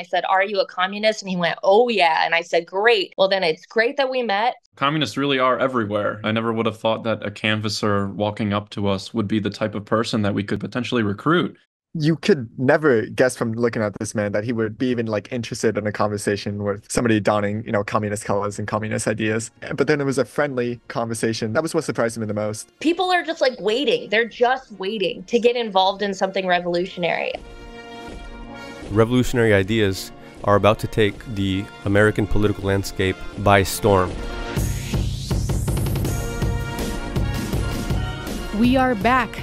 I said, Are you a communist? And he went, Oh, yeah. And I said, Great. Well, then it's great that we met. Communists really are everywhere. I never would have thought that a canvasser walking up to us would be the type of person that we could potentially recruit you could never guess from looking at this man that he would be even like interested in a conversation with somebody donning, you know, communist colors and communist ideas. But then it was a friendly conversation. That was what surprised me the most. People are just like waiting. They're just waiting to get involved in something revolutionary. Revolutionary ideas are about to take the American political landscape by storm. We are back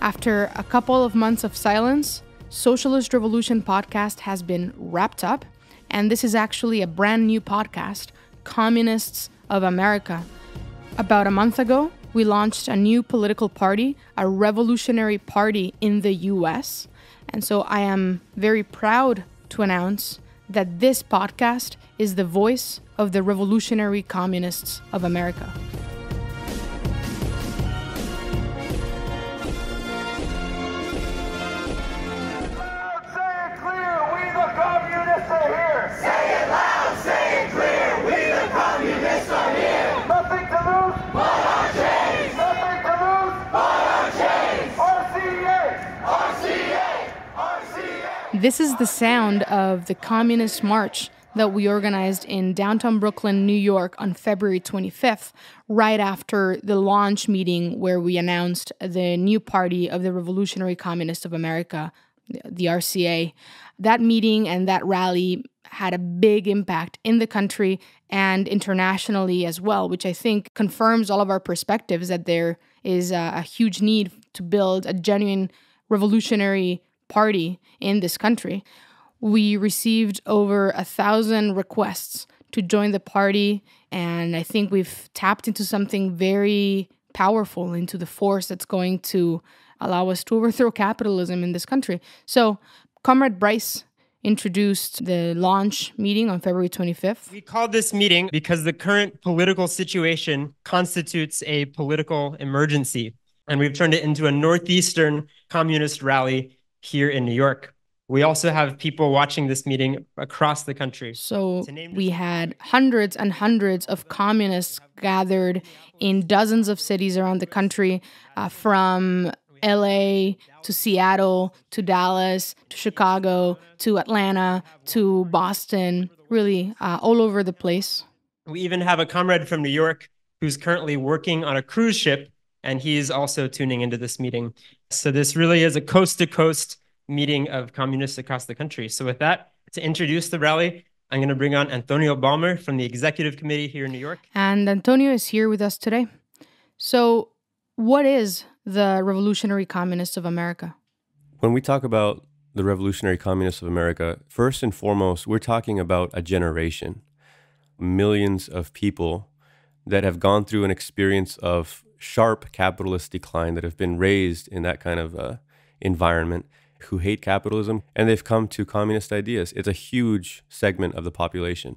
after a couple of months of silence, Socialist Revolution podcast has been wrapped up, and this is actually a brand new podcast, Communists of America. About a month ago, we launched a new political party, a revolutionary party in the US. And so I am very proud to announce that this podcast is the voice of the revolutionary communists of America. This is the sound of the Communist March that we organized in downtown Brooklyn, New York on February 25th, right after the launch meeting where we announced the new party of the Revolutionary Communists of America, the RCA. That meeting and that rally had a big impact in the country and internationally as well, which I think confirms all of our perspectives that there is a, a huge need to build a genuine revolutionary party in this country. We received over a thousand requests to join the party, and I think we've tapped into something very powerful, into the force that's going to allow us to overthrow capitalism in this country. So, Comrade Bryce introduced the launch meeting on February 25th. We called this meeting because the current political situation constitutes a political emergency. And we've turned it into a Northeastern communist rally here in New York. We also have people watching this meeting across the country. So we had hundreds and hundreds of communists gathered in dozens of cities around the country, uh, from LA to Seattle to Dallas to Chicago to Atlanta to Boston, really uh, all over the place. We even have a comrade from New York who's currently working on a cruise ship, and he's also tuning into this meeting. So this really is a coast to coast meeting of communists across the country. So with that, to introduce the rally, I'm going to bring on Antonio Balmer from the executive committee here in New York. And Antonio is here with us today. So, what is the Revolutionary Communists of America? When we talk about the Revolutionary Communists of America, first and foremost, we're talking about a generation, millions of people that have gone through an experience of sharp capitalist decline that have been raised in that kind of uh, environment who hate capitalism and they've come to communist ideas. It's a huge segment of the population.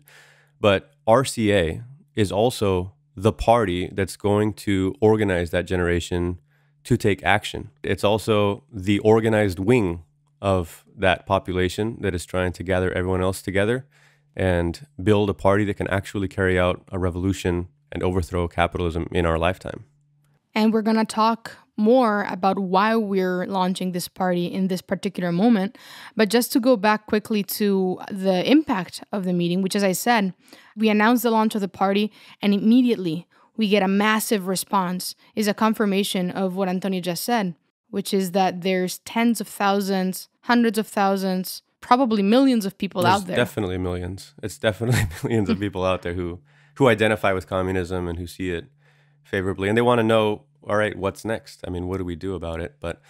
But RCA is also the party that's going to organize that generation to take action. It's also the organized wing of that population that is trying to gather everyone else together and build a party that can actually carry out a revolution and overthrow capitalism in our lifetime. And we're going to talk more about why we're launching this party in this particular moment. But just to go back quickly to the impact of the meeting, which, as I said, we announced the launch of the party and immediately we get a massive response, is a confirmation of what Antonio just said, which is that there's tens of thousands, hundreds of thousands, probably millions of people there's out there. Definitely millions. It's definitely millions of people out there who who identify with communism and who see it favorably and they want to know all right, what's next? I mean, what do we do about it? But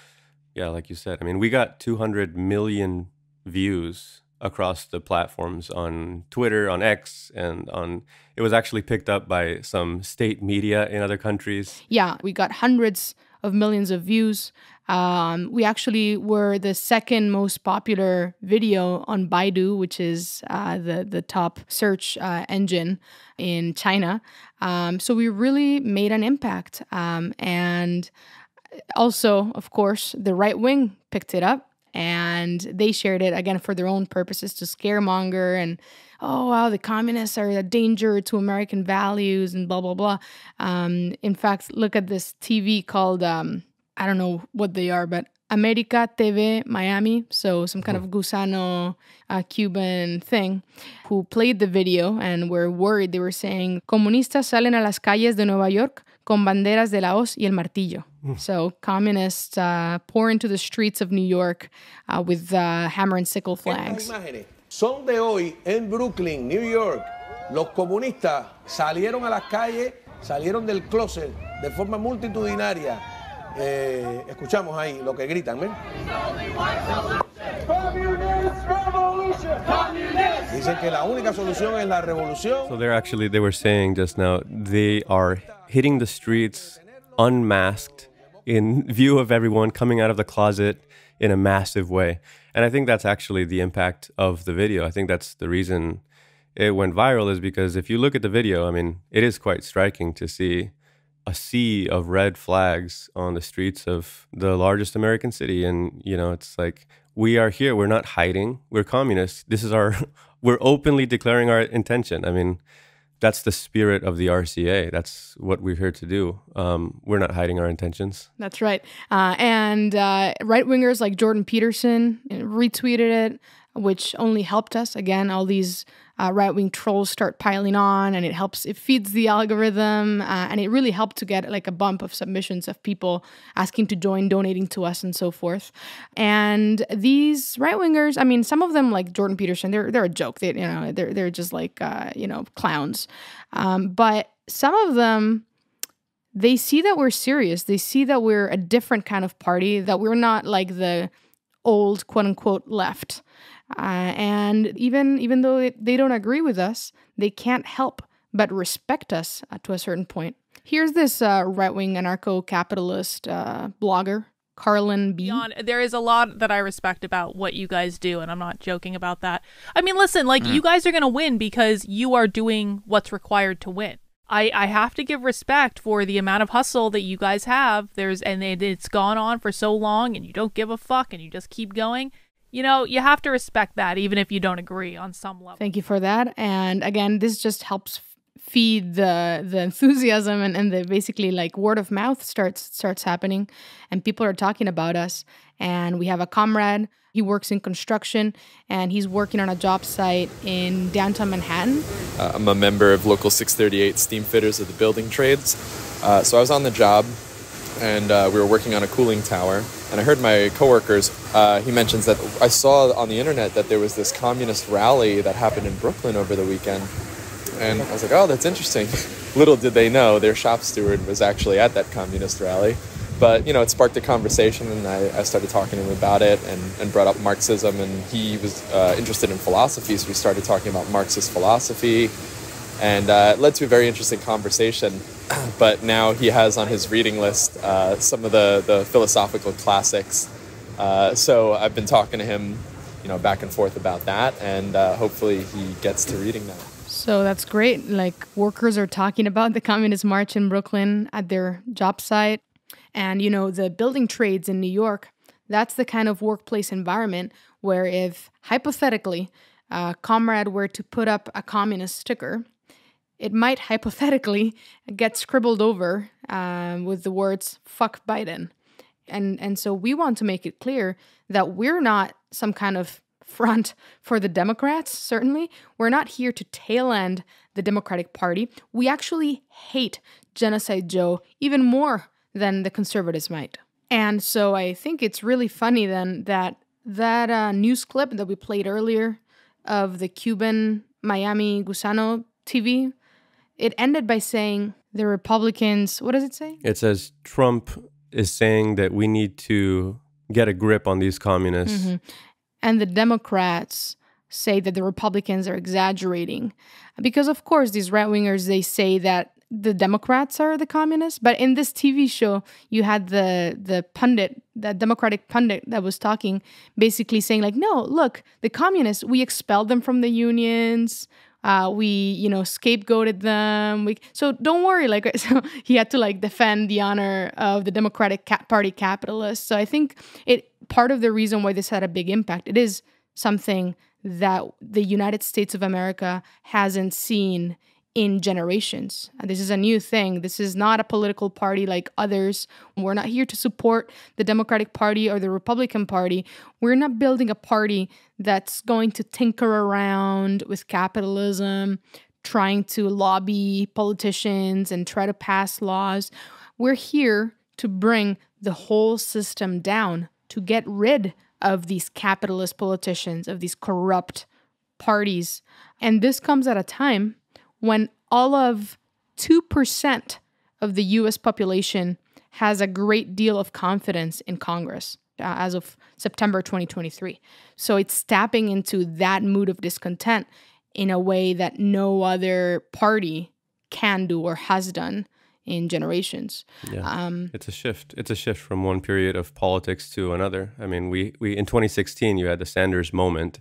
yeah, like you said, I mean, we got 200 million views across the platforms on Twitter, on X, and on it was actually picked up by some state media in other countries. Yeah, we got hundreds of millions of views. Um, we actually were the second most popular video on Baidu, which is uh, the the top search uh, engine in China. Um, so we really made an impact, um, and also, of course, the right wing picked it up and they shared it again for their own purposes to scaremonger and oh wow the communists are a danger to american values and blah blah blah. Um, in fact look at this tv called um, i don't know what they are but america tv miami. So some kind of gusano uh, cuban thing who played the video and were worried. They were saying comunistas salen a las calles de nueva york con banderas de la hoz y el martillo. So communists uh, pour into the streets of New York uh, with uh, hammer and sickle flags. Son de hoy en Brooklyn, New York. Los comunistas salieron a las calles, salieron del closet de forma multitudinaria. Eh, escuchamos ahí lo que gritan, ¿ven? Dicen que la única solución es la revolución. So they're actually, they were saying just now, they are hitting the streets unmasked in view of everyone coming out of the closet in a massive way. And I think that's actually the impact of the video. I think that's the reason it went viral is because if you look at the video, I mean, it is quite striking to see a sea of red flags on the streets of the largest American city. And, you know, it's like, we are here. We're not hiding. We're communists. This is our, we're openly declaring our intention. I mean, that's the spirit of the RCA. That's what we're here to do. Um, we're not hiding our intentions. That's right. Uh, and uh, right wingers like Jordan Peterson retweeted it, which only helped us. Again, all these uh, right wing trolls start piling on, and it helps. It feeds the algorithm, uh, and it really helped to get like a bump of submissions of people asking to join, donating to us, and so forth. And these right wingers, I mean, some of them like Jordan Peterson, they're they're a joke. They you know they're they're just like uh, you know clowns. Um, but some of them they see that we're serious. They see that we're a different kind of party, that we're not like the old quote unquote left. Uh, and even even though they, they don't agree with us, they can't help but respect us uh, to a certain point. Here's this uh, right wing anarcho capitalist uh, blogger, Carlin B. Beyond, there is a lot that I respect about what you guys do, and I'm not joking about that. I mean, listen, like you guys are gonna win because you are doing what's required to win. I, I have to give respect for the amount of hustle that you guys have. There's and it, it's gone on for so long, and you don't give a fuck, and you just keep going. You know, you have to respect that, even if you don't agree on some level. Thank you for that. And again, this just helps feed the the enthusiasm and, and the basically like word of mouth starts starts happening and people are talking about us. And we have a comrade, he works in construction and he's working on a job site in downtown Manhattan. Uh, I'm a member of Local 638 Steam Fitters of the Building Trades. Uh, so I was on the job and uh, we were working on a cooling tower. And I heard my coworkers, uh, he mentions that I saw on the internet that there was this communist rally that happened in Brooklyn over the weekend. And I was like, oh, that's interesting. Little did they know their shop steward was actually at that communist rally. But, you know, it sparked a conversation and I, I started talking to him about it and, and brought up Marxism. And he was uh, interested in philosophy, so we started talking about Marxist philosophy. And uh, it led to a very interesting conversation. but now he has on his reading list uh, some of the, the philosophical classics. Uh, so I've been talking to him, you know, back and forth about that, and uh, hopefully he gets to reading that. So that's great. Like workers are talking about the Communist March in Brooklyn at their job site. And, you know, the building trades in New York, that's the kind of workplace environment where if hypothetically a comrade were to put up a communist sticker, it might hypothetically get scribbled over um, with the words fuck Biden. And, and so we want to make it clear that we're not some kind of front for the Democrats, certainly. We're not here to tail end the Democratic Party. We actually hate Genocide Joe even more than the conservatives might. And so I think it's really funny then that that uh, news clip that we played earlier of the Cuban Miami Gusano TV, it ended by saying the Republicans, what does it say? It says Trump is saying that we need to get a grip on these communists. Mm-hmm. And the Democrats say that the Republicans are exaggerating. Because, of course, these right wingers, they say that the Democrats are the communists. But in this TV show, you had the the pundit, the Democratic pundit that was talking, basically saying like, no, look, the communists, we expelled them from the unions. Uh, we, you know, scapegoated them. We, so don't worry. Like, so he had to like defend the honor of the Democratic Party capitalists. So I think it part of the reason why this had a big impact. It is something that the United States of America hasn't seen in generations. And this is a new thing. This is not a political party like others. We're not here to support the Democratic Party or the Republican Party. We're not building a party that's going to tinker around with capitalism, trying to lobby politicians and try to pass laws. We're here to bring the whole system down, to get rid of these capitalist politicians, of these corrupt parties. And this comes at a time when all of 2% of the US population has a great deal of confidence in Congress uh, as of September 2023. So it's tapping into that mood of discontent in a way that no other party can do or has done in generations. Yeah. Um, it's a shift. It's a shift from one period of politics to another. I mean, we, we in 2016 you had the Sanders moment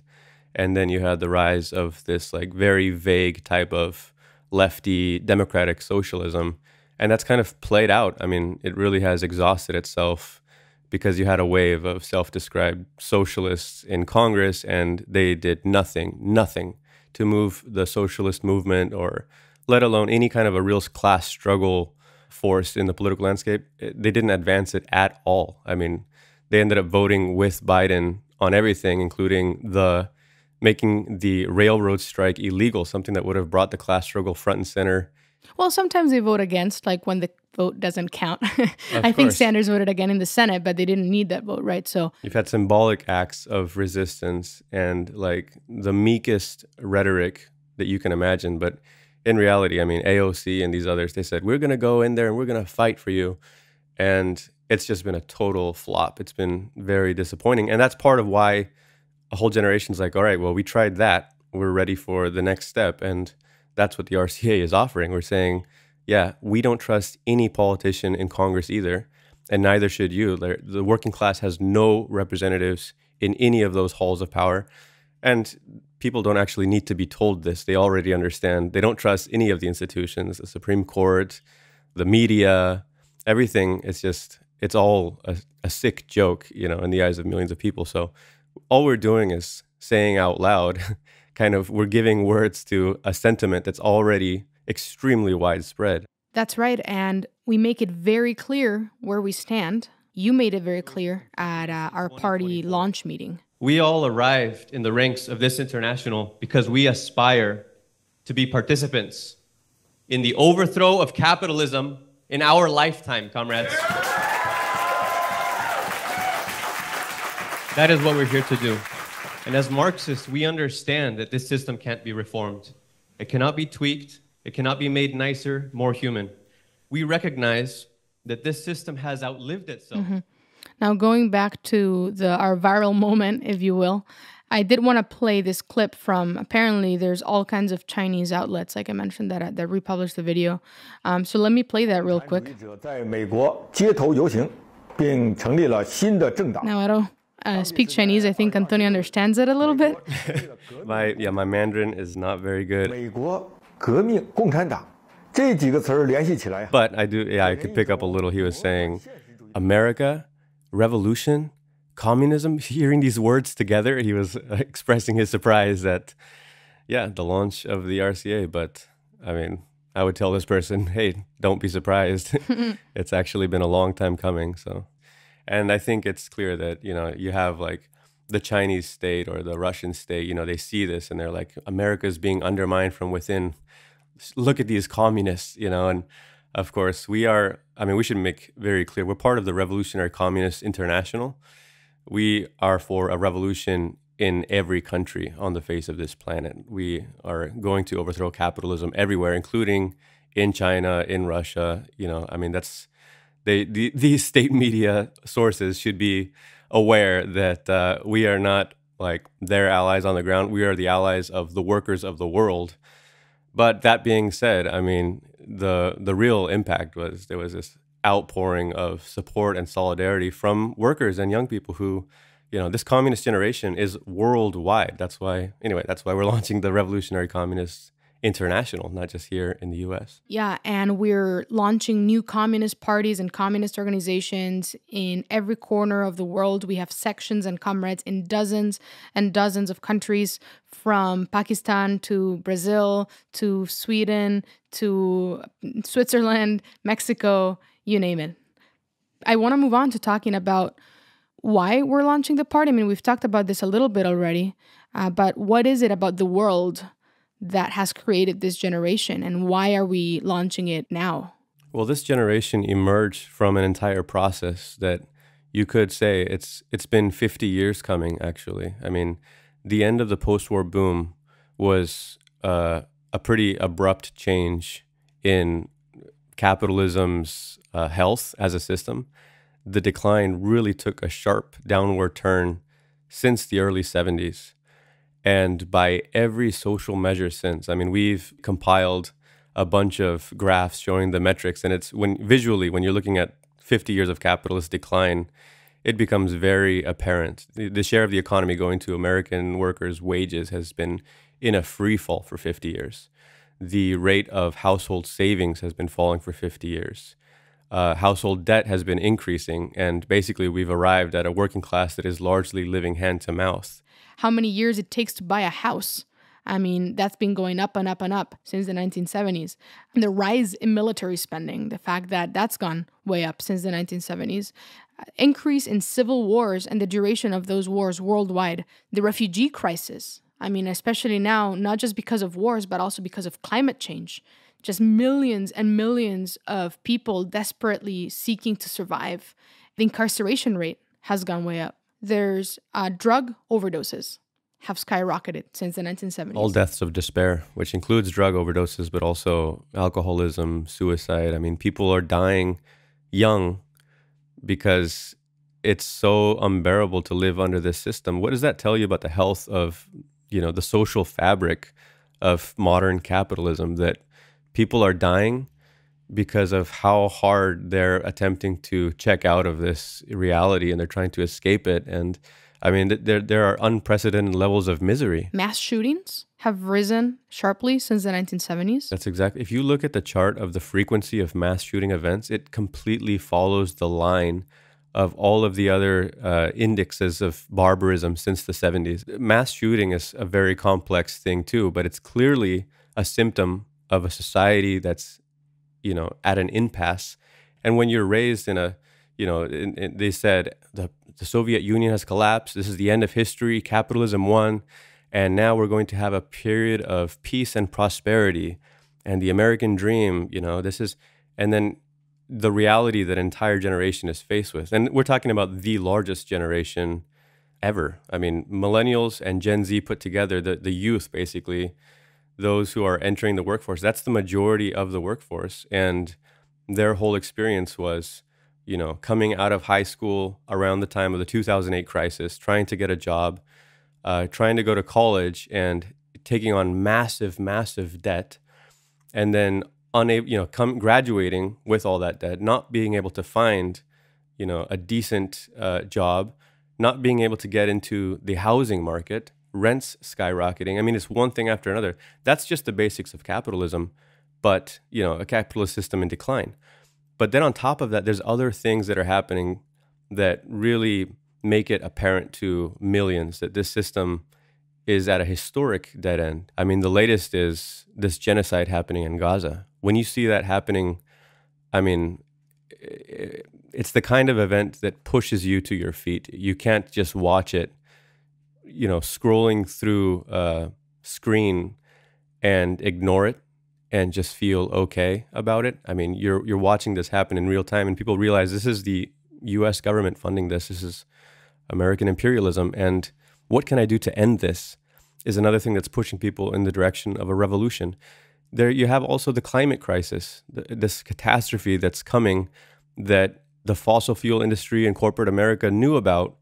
and then you had the rise of this like very vague type of lefty democratic socialism. And that's kind of played out. I mean it really has exhausted itself because you had a wave of self-described socialists in congress and they did nothing nothing to move the socialist movement or let alone any kind of a real class struggle force in the political landscape. They didn't advance it at all. I mean they ended up voting with biden on everything including the making the railroad strike illegal, something that would have brought the class struggle front and center. Well, sometimes they vote against, like when the vote doesn't count. I think Sanders voted again in the Senate, but they didn't need that vote, right? So you've had symbolic acts of resistance and like the meekest rhetoric that you can imagine. But in reality, I mean, AOC and these others, they said, we're going to go in there and we're going to fight for you. And it's just been a total flop. It's been very disappointing. And that's part of why a whole generation's like, all right, well, we tried that. We're ready for the next step. And that's what the RCA is offering. We're saying, yeah, we don't trust any politician in Congress either, and neither should you. The working class has no representatives in any of those halls of power. And people don't actually need to be told this. They already understand. They don't trust any of the institutions, the Supreme Court, the media, everything. It's just, it's all a, a sick joke, you know, in the eyes of millions of people. So all we're doing is saying out loud, kind of, we're giving words to a sentiment that's already extremely widespread. That's right. And we make it very clear where we stand. You made it very clear at uh, our party launch meeting. We all arrived in the ranks of this international because we aspire to be participants in the overthrow of capitalism in our lifetime, comrades. That is what we're here to do. And as Marxists, we understand that this system can't be reformed. It cannot be tweaked. It cannot be made nicer, more human. We recognize that this system has outlived itself. Mm-hmm. Now, going back to the our viral moment, if you will, I did want to play this clip from. Apparently, there's all kinds of Chinese outlets, like I mentioned, that that republished the video. Um, so let me play that real quick. Now I don't uh, speak Chinese, I think Antonio understands it a little bit. my yeah, my Mandarin is not very good. But I do, yeah, I could pick up a little. He was saying, America, revolution, communism. Hearing these words together, he was expressing his surprise at, yeah, the launch of the RCA. But I mean, I would tell this person, hey, don't be surprised. it's actually been a long time coming. So and I think it's clear that, you know, you have like the Chinese state or the Russian state, you know, they see this and they're like, America is being undermined from within. Look at these communists, you know, and of course we are, I mean, we should make very clear we're part of the Revolutionary Communist International. We are for a revolution in every country on the face of this planet. We are going to overthrow capitalism everywhere, including in China, in Russia. You know, I mean, that's they the, these state media sources should be aware that uh, we are not like their allies on the ground. We are the allies of the workers of the world. But that being said, I mean the the real impact was there was this outpouring of support and solidarity from workers and young people who you know, this communist generation is worldwide. That's why, anyway, that's why we're launching the Revolutionary Communists International, not just here in the US. Yeah, and we're launching new communist parties and communist organizations in every corner of the world. We have sections and comrades in dozens and dozens of countries from Pakistan to Brazil to Sweden to Switzerland, Mexico, you name it. I want to move on to talking about why we're launching the party. I mean, we've talked about this a little bit already, uh, but what is it about the world that has created this generation, and why are we launching it now? Well, this generation emerged from an entire process that you could say it's it's been 50 years coming. Actually, I mean, the end of the post-war boom was uh, a pretty abrupt change in capitalism's uh, health as a system the decline really took a sharp downward turn since the early 70s. And by every social measure since, I mean, we've compiled a bunch of graphs showing the metrics. And it's when visually, when you're looking at 50 years of capitalist decline, it becomes very apparent. The, share of the economy going to American workers' wages has been in a free fall for 50 years. The rate of household savings has been falling for 50 years uh, household debt has been increasing, and basically we've arrived at a working class that is largely living hand to mouth. How many years it takes to buy a house? I mean, that's been going up and up and up since the 1970s. And the rise in military spending, the fact that that's gone way up since the 1970s, uh, increase in civil wars and the duration of those wars worldwide, the refugee crisis. I mean, especially now, not just because of wars, but also because of climate change just millions and millions of people desperately seeking to survive. The incarceration rate has gone way up. There's uh, drug overdoses have skyrocketed since the 1970s. All deaths of despair, which includes drug overdoses, but also alcoholism, suicide. I mean, people are dying young because it's so unbearable to live under this system. What does that tell you about the health of, you know, the social fabric of modern capitalism that people are dying because of how hard they're attempting to check out of this reality and they're trying to escape it. And I mean, there, there are unprecedented levels of misery. Mass shootings have risen sharply since the 1970s. That's exactly. If you look at the chart of the frequency of mass shooting events, it completely follows the line of all of the other uh, indexes of barbarism since the 70s. Mass shooting is a very complex thing, too, but it's clearly a symptom of a society that's you know at an impasse. And when you're raised in a you know in, in, they said the, the soviet union has collapsed this is the end of history capitalism won and now we're going to have a period of peace and prosperity. And the american dream you know this is and then the reality that entire generation is faced with. And we're talking about the largest generation ever. I mean millennials and gen z put together the, the youth basically those who are entering the workforce. That's the majority of the workforce. And their whole experience was, you know, coming out of high school around the time of the 2008 crisis, trying to get a job, uh, trying to go to college, and taking on massive, massive debt, and then unable, you know, come graduating with all that debt, not being able to find, you know, a decent uh, job, not being able to get into the housing market, rents skyrocketing. I mean, it's one thing after another. That's just the basics of capitalism, but you know, a capitalist system in decline. But then on top of that, there's other things that are happening that really make it apparent to millions that this system is at a historic dead end. I mean, the latest is this genocide happening in Gaza. When you see that happening, I mean, it's the kind of event that pushes you to your feet. You can't just watch it you know, scrolling through a screen and ignore it and just feel okay about it. I mean, you're you're watching this happen in real time, and people realize this is the U.S. government funding this. This is American imperialism, and what can I do to end this? Is another thing that's pushing people in the direction of a revolution. There, you have also the climate crisis, this catastrophe that's coming that the fossil fuel industry and corporate America knew about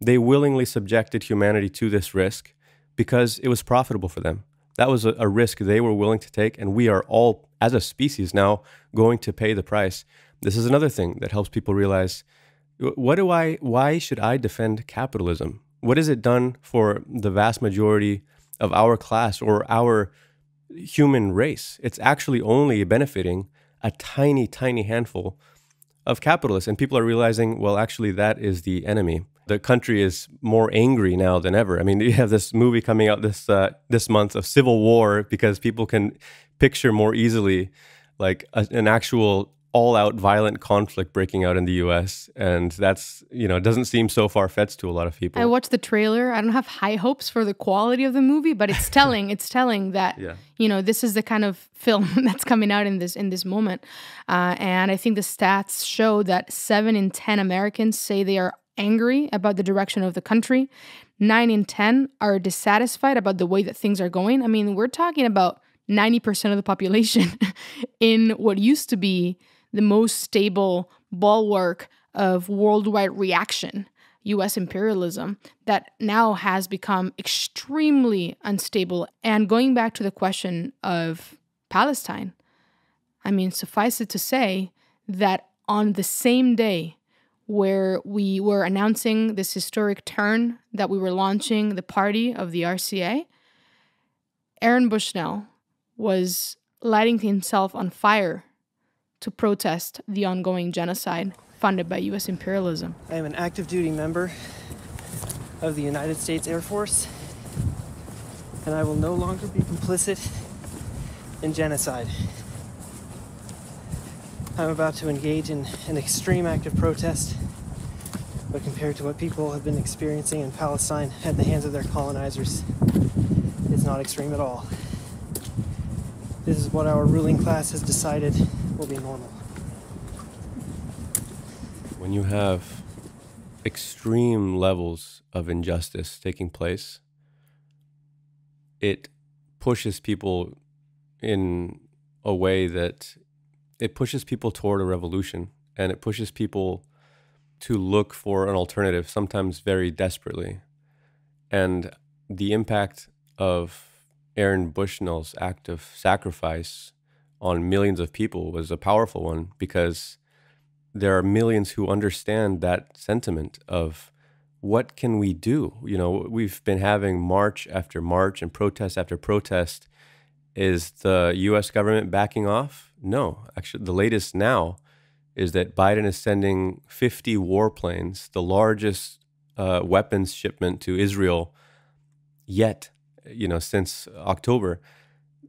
they willingly subjected humanity to this risk because it was profitable for them. That was a, a, risk they were willing to take, and we are all, as a species, now going to pay the price. This is another thing that helps people realize What do I, why should I defend capitalism? What has it done for the vast majority of our class or our human race? It's actually only benefiting a tiny, tiny handful of capitalists. And people are realizing, well, actually, that is the enemy. The country is more angry now than ever. I mean, you have this movie coming out this uh, this month of civil war because people can picture more easily like a, an actual all-out violent conflict breaking out in the U.S. and that's you know it doesn't seem so far-fetched to a lot of people. I watched the trailer. I don't have high hopes for the quality of the movie, but it's telling. it's telling that Yeah. you know this is the kind of film that's coming out in this in this moment, uh, and I think the stats show that seven in ten Americans say they are angry about the direction of the country. Nine in ten are dissatisfied about the way that things are going. I mean, we're talking about ninety percent of the population in what used to be the most stable bulwark of worldwide reaction, US imperialism, that now has become extremely unstable. And going back to the question of Palestine, I mean, suffice it to say that on the same day where we were announcing this historic turn that we were launching the party of the RCA, Aaron Bushnell was lighting himself on fire to protest the ongoing genocide funded by US imperialism. I am an active duty member of the United States Air Force, and I will no longer be complicit in genocide. I'm about to engage in an extreme act of protest, but compared to what people have been experiencing in Palestine at the hands of their colonizers, it's not extreme at all. This is what our ruling class has decided will be normal. when you have extreme levels of injustice taking place, it pushes people in a way that it pushes people toward a revolution and it pushes people to look for an alternative, sometimes very desperately. And the impact of Aaron Bushnell's act of sacrifice on millions of people was a powerful one because there are millions who understand that sentiment of what can we do? You know, we've been having march after march and protest after protest. Is the US government backing off? No. Actually, the latest now is that Biden is sending 50 warplanes, the largest uh, weapons shipment to Israel yet, you know, since October.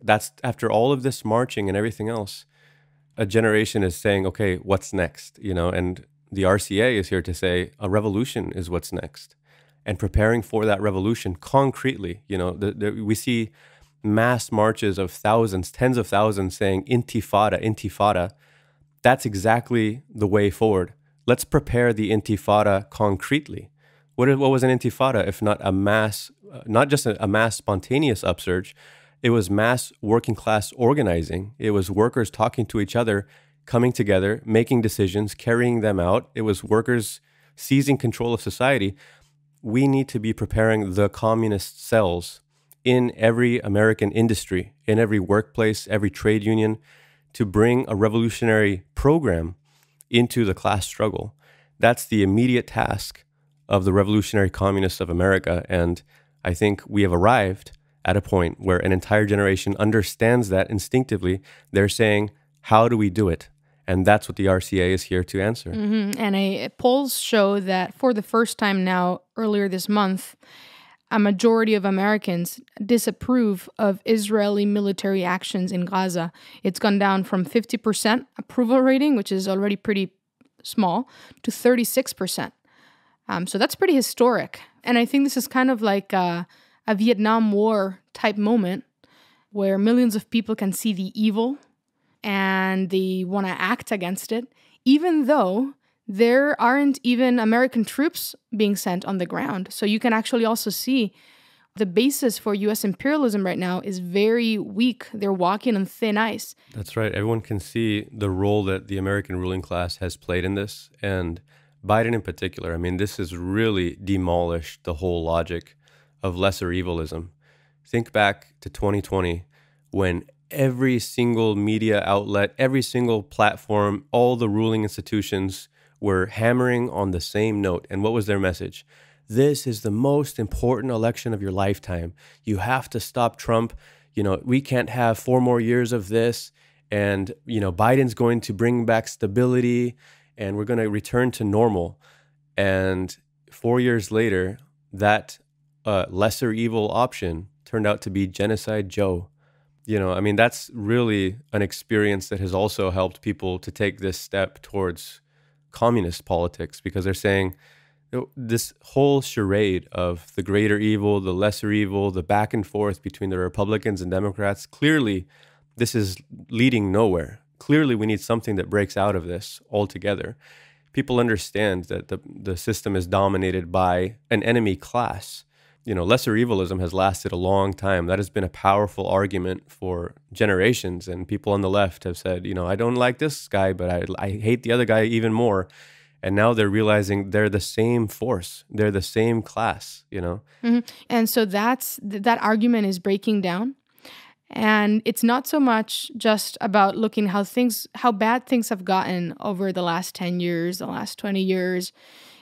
That's after all of this marching and everything else a generation is saying, okay, what's next? You know, and the RCA is here to say a revolution is what's next, and preparing for that revolution concretely. You know, the, the, we see mass marches of thousands, tens of thousands saying intifada, intifada. That's exactly the way forward. Let's prepare the intifada concretely. What, what was an intifada if not a mass, uh, not just a, a mass spontaneous upsurge, it was mass working class organizing. It was workers talking to each other, coming together, making decisions, carrying them out. It was workers seizing control of society. We need to be preparing the communist cells in every American industry, in every workplace, every trade union, to bring a revolutionary program into the class struggle. That's the immediate task of the revolutionary communists of America. And I think we have arrived at a point where an entire generation understands that instinctively. They're saying, How do we do it? And that's what the RCA is here to answer. hmm And a, polls show that for the first time now, earlier this month, a majority of Americans disapprove of Israeli military actions in Gaza. It's gone down from 50% approval rating, which is already pretty small, to 36%. Um, so that's pretty historic. And I think this is kind of like a, a Vietnam War type moment where millions of people can see the evil and they want to act against it, even though there aren't even American troops being sent on the ground. So you can actually also see the basis for US imperialism right now is very weak. They're walking on thin ice. That's right. Everyone can see the role that the American ruling class has played in this, and Biden in particular. I mean, this has really demolished the whole logic of lesser evilism. Think back to 2020 when every single media outlet, every single platform, all the ruling institutions were hammering on the same note. And what was their message? This is the most important election of your lifetime. You have to stop Trump. You know, we can't have four more years of this. And, you know, Biden's going to bring back stability and we're going to return to normal. And four years later, that uh, lesser evil option turned out to be Genocide Joe. You know, I mean, that's really an experience that has also helped people to take this step towards communist politics because they're saying this whole charade of the greater evil, the lesser evil, the back and forth between the Republicans and Democrats, clearly this is leading nowhere. Clearly, we need something that breaks out of this altogether. People understand that the, the system is dominated by an enemy class you know, lesser evilism has lasted a long time. That has been a powerful argument for generations. And people on the left have said, you know, I don't like this guy, but I, I hate the other guy even more. And now they're realizing they're the same force, they're the same class, you know? Mm-hmm. And so that's that argument is breaking down. And it's not so much just about looking how things, how bad things have gotten over the last 10 years, the last 20 years.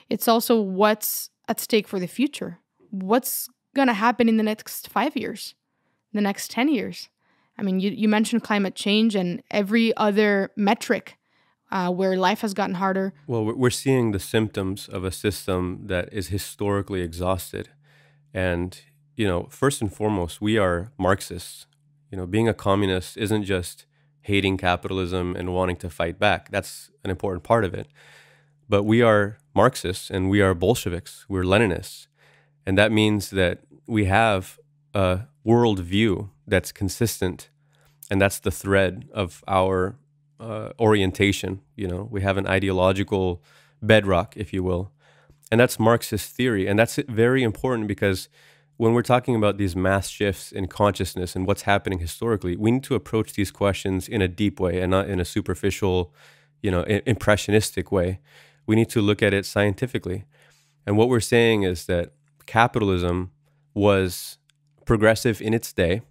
It's also what's at stake for the future what's going to happen in the next five years, the next 10 years? I mean, you, you mentioned climate change and every other metric uh, where life has gotten harder. Well, we're seeing the symptoms of a system that is historically exhausted. And, you know, first and foremost, we are Marxists. You know, being a communist isn't just hating capitalism and wanting to fight back. That's an important part of it. But we are Marxists and we are Bolsheviks. We're Leninists. And that means that we have a worldview that's consistent. And that's the thread of our uh, orientation. You know, we have an ideological bedrock, if you will. And that's Marxist theory. And that's very important because when we're talking about these mass shifts in consciousness and what's happening historically, we need to approach these questions in a deep way and not in a superficial, you know, impressionistic way. We need to look at it scientifically. And what we're saying is that capitalism was progressive in its day.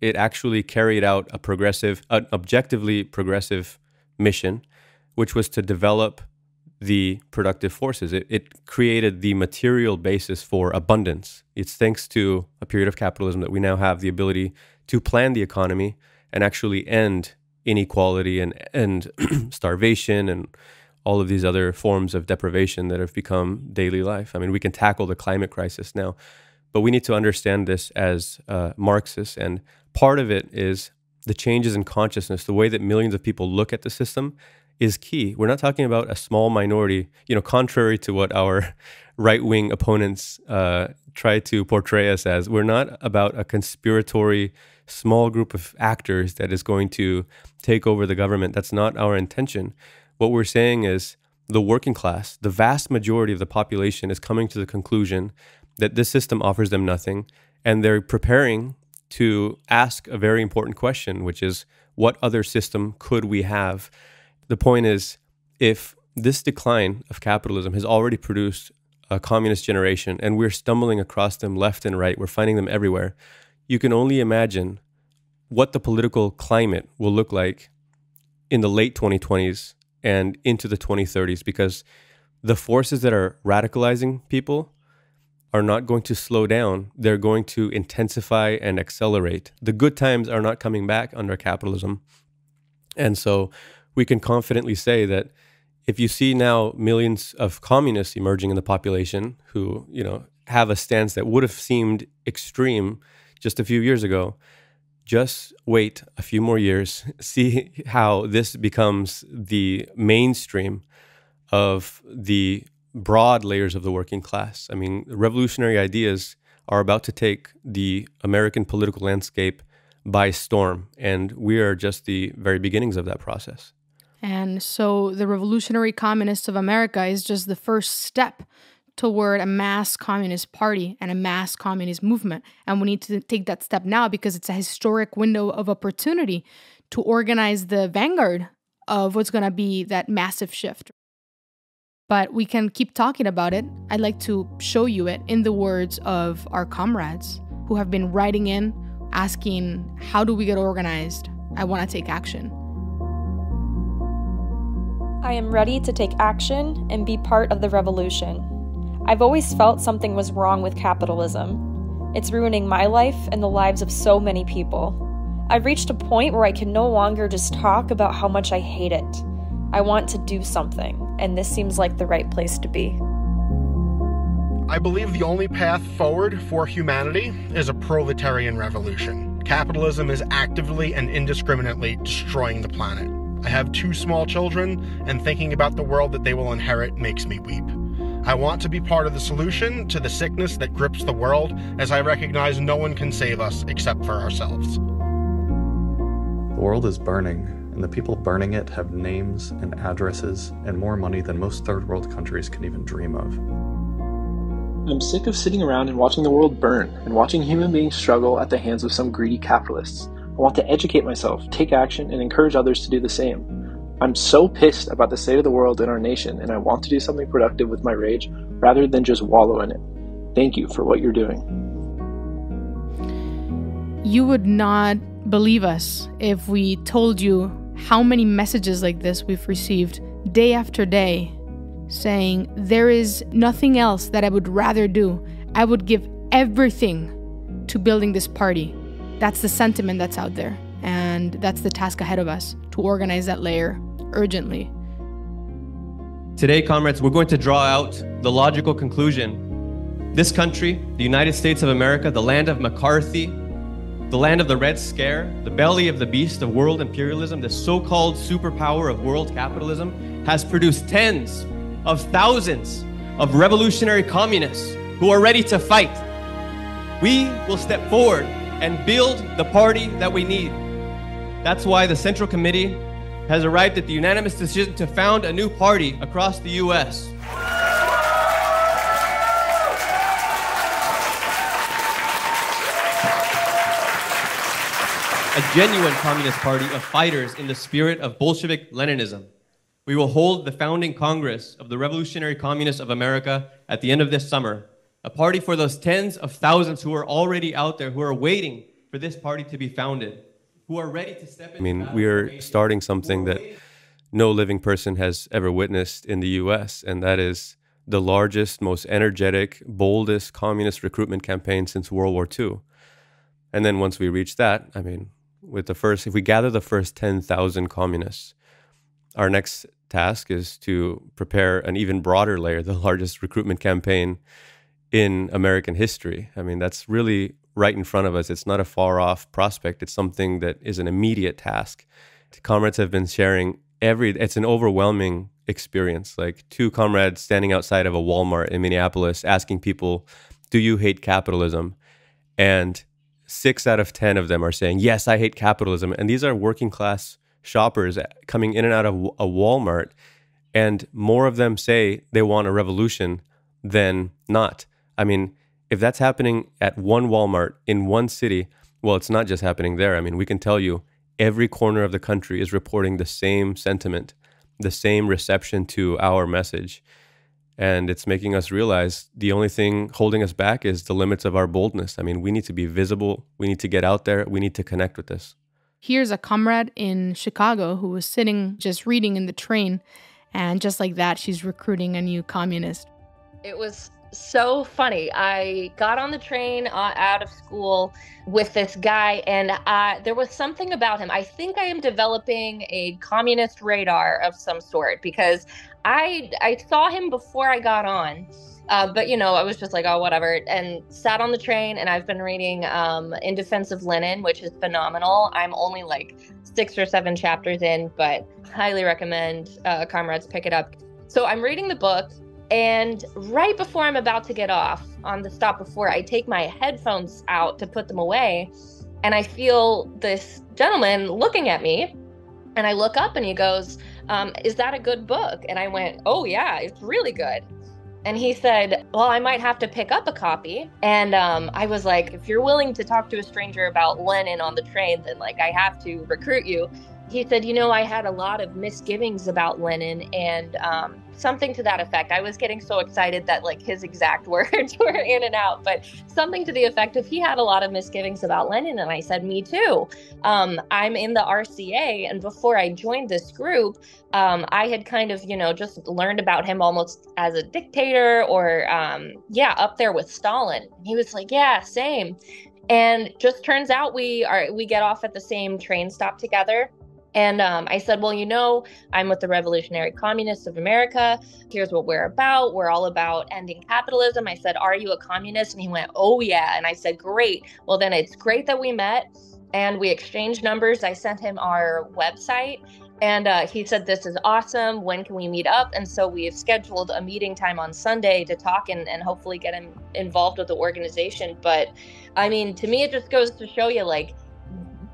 It actually carried out a progressive, an objectively progressive mission, which was to develop the productive forces. It, it created the material basis for abundance. It's thanks to a period of capitalism that we now have the ability to plan the economy and actually end inequality and end starvation and all of these other forms of deprivation that have become daily life. I mean, we can tackle the climate crisis now, but we need to understand this as uh, Marxists. And part of it is the changes in consciousness, the way that millions of people look at the system is key. We're not talking about a small minority, you know, contrary to what our right wing opponents uh, try to portray us as. We're not about a conspiratory small group of actors that is going to take over the government. That's not our intention. What we're saying is the working class, the vast majority of the population is coming to the conclusion that this system offers them nothing. And they're preparing to ask a very important question, which is what other system could we have? The point is, if this decline of capitalism has already produced a communist generation and we're stumbling across them left and right, we're finding them everywhere, you can only imagine what the political climate will look like in the late 2020s and into the 2030s because the forces that are radicalizing people are not going to slow down. They're going to intensify and accelerate. The good times are not coming back under capitalism. And so we can confidently say that if you see now millions of communists emerging in the population who, you know, have a stance that would have seemed extreme just a few years ago, just wait a few more years, see how this becomes the mainstream of the broad layers of the working class. I mean, revolutionary ideas are about to take the American political landscape by storm, and we are just the very beginnings of that process. And so the Revolutionary Communists of America is just the first step toward a mass communist party and a mass communist movement. And we need to take that step now because it's a historic window of opportunity to organize the vanguard of what's going to be that massive shift. But we can keep talking about it. I'd like to show you it in the words of our comrades who have been writing in, asking, How do we get organized? I want to take action. I am ready to take action and be part of the revolution. I've always felt something was wrong with capitalism. It's ruining my life and the lives of so many people. I've reached a point where I can no longer just talk about how much I hate it. I want to do something, and this seems like the right place to be. I believe the only path forward for humanity is a proletarian revolution. Capitalism is actively and indiscriminately destroying the planet. I have two small children, and thinking about the world that they will inherit makes me weep. I want to be part of the solution to the sickness that grips the world, as I recognize no one can save us except for ourselves. The world is burning, and the people burning it have names and addresses and more money than most third world countries can even dream of. I'm sick of sitting around and watching the world burn and watching human beings struggle at the hands of some greedy capitalists. I want to educate myself, take action, and encourage others to do the same. I'm so pissed about the state of the world and our nation, and I want to do something productive with my rage rather than just wallow in it. Thank you for what you're doing. You would not believe us if we told you how many messages like this we've received day after day saying, There is nothing else that I would rather do. I would give everything to building this party. That's the sentiment that's out there. And that's the task ahead of us to organize that layer urgently. Today, comrades, we're going to draw out the logical conclusion. This country, the United States of America, the land of McCarthy, the land of the Red Scare, the belly of the beast of world imperialism, the so called superpower of world capitalism, has produced tens of thousands of revolutionary communists who are ready to fight. We will step forward and build the party that we need. That's why the Central Committee has arrived at the unanimous decision to found a new party across the U.S. A genuine communist party of fighters in the spirit of Bolshevik Leninism. We will hold the founding Congress of the Revolutionary Communists of America at the end of this summer. A party for those tens of thousands who are already out there, who are waiting for this party to be founded, who are ready to step in. I mean, we are starting something that no living person has ever witnessed in the US, and that is the largest, most energetic, boldest communist recruitment campaign since World War II. And then once we reach that, I mean, with the first, if we gather the first 10,000 communists, our next task is to prepare an even broader layer, the largest recruitment campaign in American history. I mean, that's really right in front of us. It's not a far off prospect, it's something that is an immediate task. Comrades have been sharing every, it's an overwhelming experience. Like two comrades standing outside of a Walmart in Minneapolis asking people, Do you hate capitalism? And six out of 10 of them are saying, Yes, I hate capitalism. And these are working class shoppers coming in and out of a Walmart. And more of them say they want a revolution than not. I mean, if that's happening at one Walmart in one city, well, it's not just happening there. I mean, we can tell you every corner of the country is reporting the same sentiment, the same reception to our message. And it's making us realize the only thing holding us back is the limits of our boldness. I mean, we need to be visible. We need to get out there. We need to connect with this. Here's a comrade in Chicago who was sitting just reading in the train. And just like that, she's recruiting a new communist. It was so funny. I got on the train uh, out of school with this guy, and there was something about him. I think I am developing a communist radar of some sort because I I saw him before I got on. Uh, but you know, I was just like, oh, whatever, and sat on the train. And I've been reading um, "In Defense of Lenin," which is phenomenal. I'm only like six or seven chapters in, but highly recommend uh, comrades pick it up. So I'm reading the book, and right before I'm about to get off on the stop before, I take my headphones out to put them away, and I feel this gentleman looking at me, and I look up, and he goes, um, "Is that a good book?" And I went, "Oh yeah, it's really good." And he said, Well, I might have to pick up a copy. And um, I was like, If you're willing to talk to a stranger about Lenin on the train, then like I have to recruit you. he said, You know, I had a lot of misgivings about Lenin and um, something to that effect. I was getting so excited that like his exact words were in and out, but something to the effect of he had a lot of misgivings about Lenin. And I said, Me too. Um, I'm in the RCA. And before I joined this group, um, I had kind of, you know, just learned about him almost as a dictator or, um, yeah, up there with Stalin. He was like, Yeah, same and just turns out we are we get off at the same train stop together and um, I said, Well, you know, I'm with the Revolutionary Communists of America. Here's what we're about. We're all about ending capitalism. I said, Are you a communist? And he went, Oh, yeah. And I said, Great. Well, then it's great that we met and we exchanged numbers. I sent him our website and uh, he said, This is awesome. When can we meet up? And so we have scheduled a meeting time on Sunday to talk and, and hopefully get him involved with the organization. But I mean, to me, it just goes to show you like,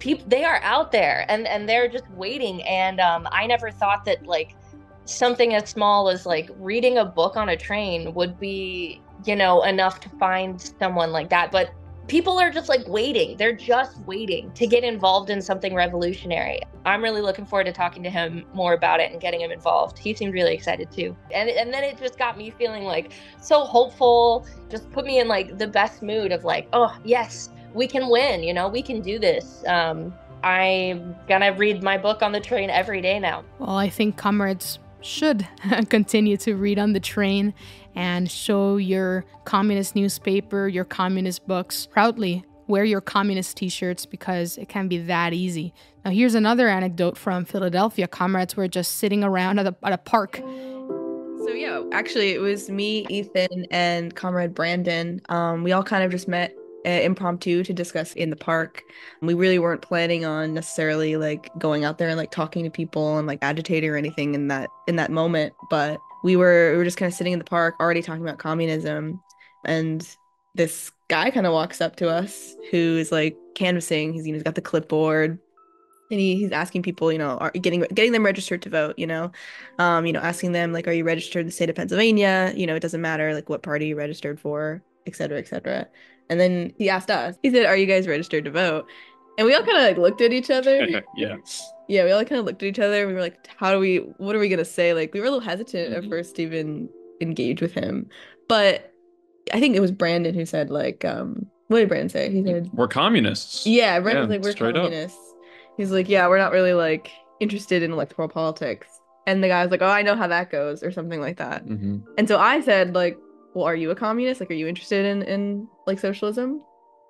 people they are out there and and they're just waiting. And um, i never thought that like something as small as like reading a book on a train would be you know enough to find someone like that. But people are just like waiting. They're just waiting to get involved in something revolutionary. I'm really looking forward to talking to him more about it and getting him involved. He seemed really excited too. And, and then it just got me feeling like so hopeful. Just put me in like the best mood of like oh yes we can win you know we can do this. Um, i'm gonna read my book on the train every day now. Well i think comrades should continue to read on the train and show your communist newspaper your communist books proudly. Wear your communist t-shirts because it can be that easy. Now here's another anecdote from philadelphia. Comrades were just sitting around at a, at a park. So yeah actually it was me ethan and comrade brandon. Um, we all kind of just met impromptu to discuss in the park. We really weren't planning on necessarily like going out there and like talking to people and like agitating or anything in that in that moment, but we were we were just kind of sitting in the park already talking about communism and this guy kind of walks up to us who is like canvassing. He's you know he's got the clipboard and he, he's asking people, you know, are getting getting them registered to vote, you know, um, you know, asking them like, are you registered in the state of Pennsylvania? You know, it doesn't matter like what party you registered for, et cetera, et cetera. And then he asked us, he said, Are you guys registered to vote? And we all kind of like looked at each other. yeah. Yeah, we all kind of looked at each other. We were like, How do we, what are we going to say? Like, we were a little hesitant Mm-hmm. at first to even engage with him. But I think it was Brandon who said, like, um, what did Brandon say? He said, We're communists. Yeah, Brandon was Yeah, like, We're straight up. communists. He's like, Yeah, we're not really like interested in electoral politics. And the guy was like, Oh, I know how that goes, or something like that. hmm And so I said, like, well, are you a communist? Like, are you interested in in like socialism?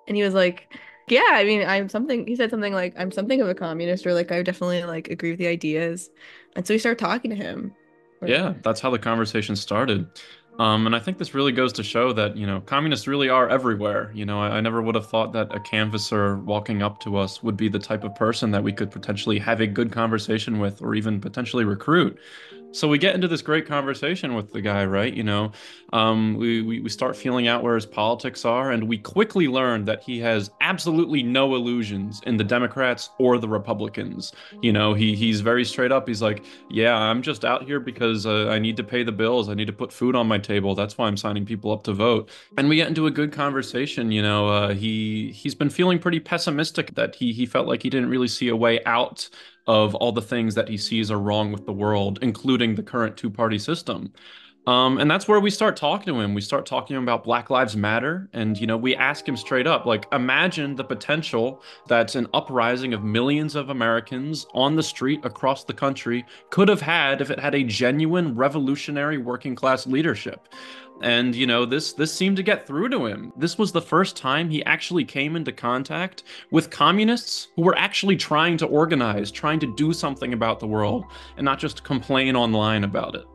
And he was like, yeah, I mean, I'm something. He said something like, I'm something of a communist, or like, I definitely like agree with the ideas. And so we started talking to him. Yeah, that's how the conversation started. Um, and I think this really goes to show that, you know, communists really are everywhere. You know, I, I never would have thought that a canvasser walking up to us would be the type of person that we could potentially have a good conversation with or even potentially recruit. So we get into this great conversation with the guy, right? You know, um, we, we, we start feeling out where his politics are, and we quickly learn that he has absolutely no illusions in the Democrats or the Republicans. You know, he he's very straight up. He's like, yeah, I'm just out here because uh, I need to pay the bills. I need to put food on my table. That's why I'm signing people up to vote. And we get into a good conversation. You know, uh, he he's been feeling pretty pessimistic that he he felt like he didn't really see a way out of all the things that he sees are wrong with the world, including the current two-party system. Um, and that's where we start talking to him. We start talking to him about Black Lives Matter. And, you know, we ask him straight up, like, imagine the potential that an uprising of millions of Americans on the street across the country could have had if it had a genuine revolutionary working class leadership. And you know this this seemed to get through to him. This was the first time he actually came into contact with communists who were actually trying to organize, trying to do something about the world, and not just complain online about it.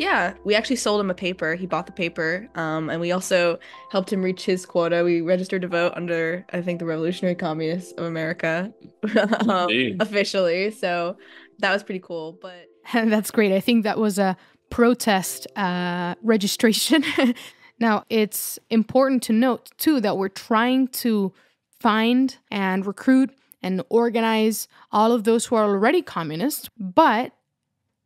Yeah, we actually sold him a paper. He bought the paper, um, and we also helped him reach his quota. We registered to vote under, I think, the Revolutionary Communists of America, um, officially. So that was pretty cool. But That's great. I think that was a protest uh, registration. now, it's important to note, too, that we're trying to find and recruit and organize all of those who are already communists, but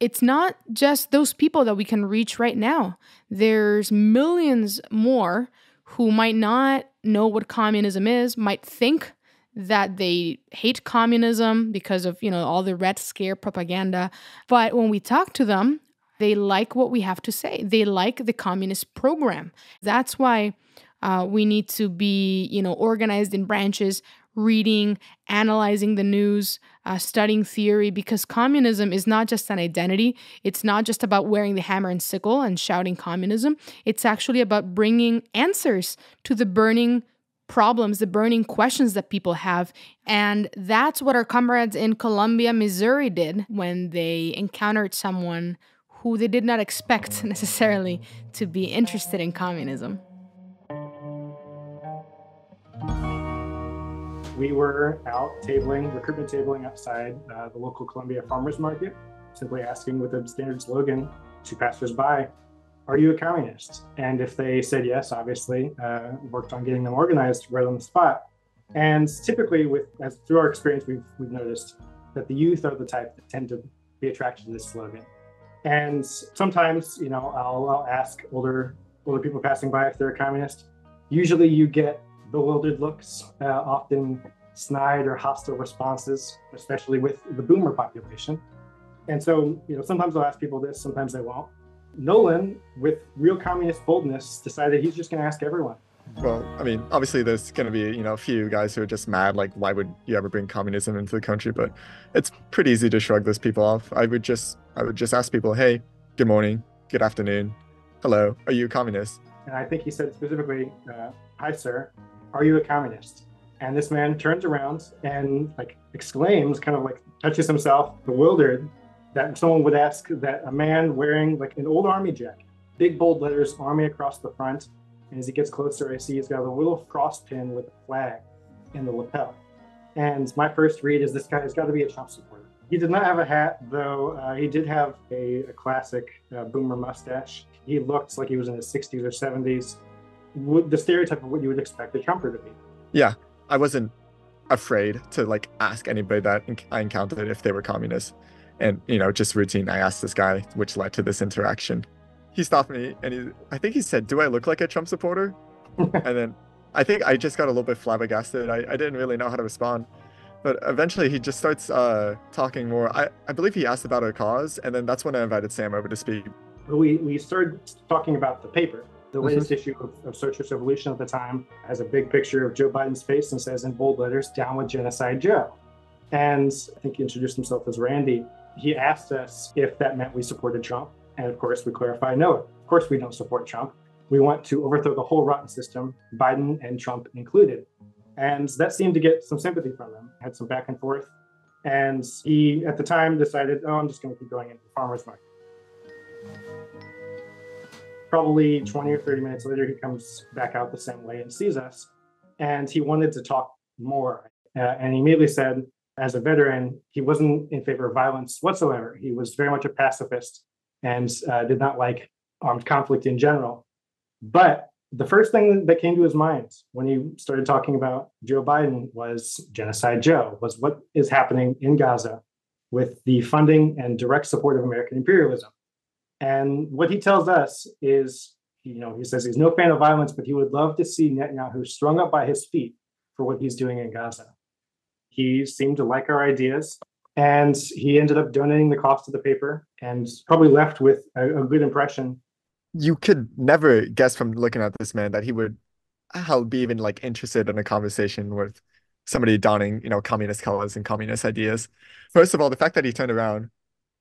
it's not just those people that we can reach right now. There's millions more who might not know what communism is, might think that they hate communism because of, you know, all the red scare propaganda. But when we talk to them, they like what we have to say. They like the communist program. That's why uh, we need to be, you know, organized in branches, reading, analyzing the news, uh, studying theory, because communism is not just an identity. It's not just about wearing the hammer and sickle and shouting communism. It's actually about bringing answers to the burning problems, the burning questions that people have. And that's what our comrades in Columbia, Missouri did when they encountered someone who they did not expect necessarily to be interested in communism. We were out tabling, recruitment tabling outside uh, the local Columbia Farmers Market, simply asking with a standard slogan to passersby, are you a communist? And if they said yes, obviously, uh, worked on getting them organized right on the spot. And typically, with as through our experience, we've, we've noticed that the youth are the type that tend to be attracted to this slogan. And sometimes, you know, I'll, I'll ask older older people passing by if they're a communist. Usually, you get bewildered looks, uh, often snide or hostile responses, especially with the boomer population. And so, you know, sometimes I'll ask people this, sometimes they won't. Nolan, with real communist boldness, decided he's just going to ask everyone. Well, I mean, obviously there's going to be, you know, a few guys who are just mad, like, why would you ever bring communism into the country? But it's pretty easy to shrug those people off. I would just, I would just ask people, hey, good morning, good afternoon, hello, are you a communist? And I think he said specifically, uh, hi, sir, are you a communist? And this man turns around and like exclaims, kind of like touches himself, bewildered, that someone would ask that a man wearing like an old army jacket, big bold letters, army across the front. And as he gets closer, I see he's got a little cross pin with a flag in the lapel. And my first read is this guy has got to be a Trump supporter. He did not have a hat, though uh, he did have a, a classic uh, boomer mustache. He looked like he was in his 60s or 70s the stereotype of what you would expect a Trumper to be. Yeah, I wasn't afraid to like ask anybody that I encountered if they were communists. And you know, just routine. I asked this guy, which led to this interaction. He stopped me and he, I think he said, "Do I look like a Trump supporter?" and then I think I just got a little bit flabbergasted. I, I didn't really know how to respond. But eventually he just starts uh, talking more. I, I believe he asked about our cause, and then that's when I invited Sam over to speak. We, we started talking about the paper the mm-hmm. latest issue of, of Socialist Revolution at the time has a big picture of Joe Biden's face and says in bold letters, down with Genocide Joe. And I think he introduced himself as Randy. He asked us if that meant we supported Trump. And of course, we clarified no, of course, we don't support Trump. We want to overthrow the whole rotten system, Biden and Trump included. And that seemed to get some sympathy from him, had some back and forth. And he, at the time, decided, oh, I'm just going to keep going into the farmer's market probably 20 or 30 minutes later, he comes back out the same way and sees us. And he wanted to talk more. Uh, and he immediately said, as a veteran, he wasn't in favor of violence whatsoever. He was very much a pacifist and uh, did not like armed conflict in general. But the first thing that came to his mind when he started talking about Joe Biden was Genocide Joe, was what is happening in Gaza with the funding and direct support of American imperialism. And what he tells us is, you know, he says he's no fan of violence, but he would love to see Netanyahu strung up by his feet for what he's doing in Gaza. He seemed to like our ideas, and he ended up donating the cost of the paper and probably left with a, a good impression. You could never guess from looking at this man that he would how be even like interested in a conversation with somebody donning, you know, communist colors and communist ideas. First of all, the fact that he turned around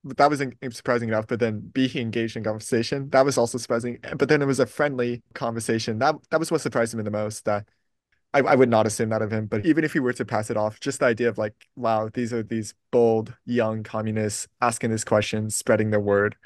that was surprising enough. But then being engaged in conversation, that was also surprising. But then it was a friendly conversation. That that was what surprised me the most. That I, I would not assume that of him. But even if he were to pass it off, just the idea of like, wow, these are these bold young communists asking these questions, spreading their word.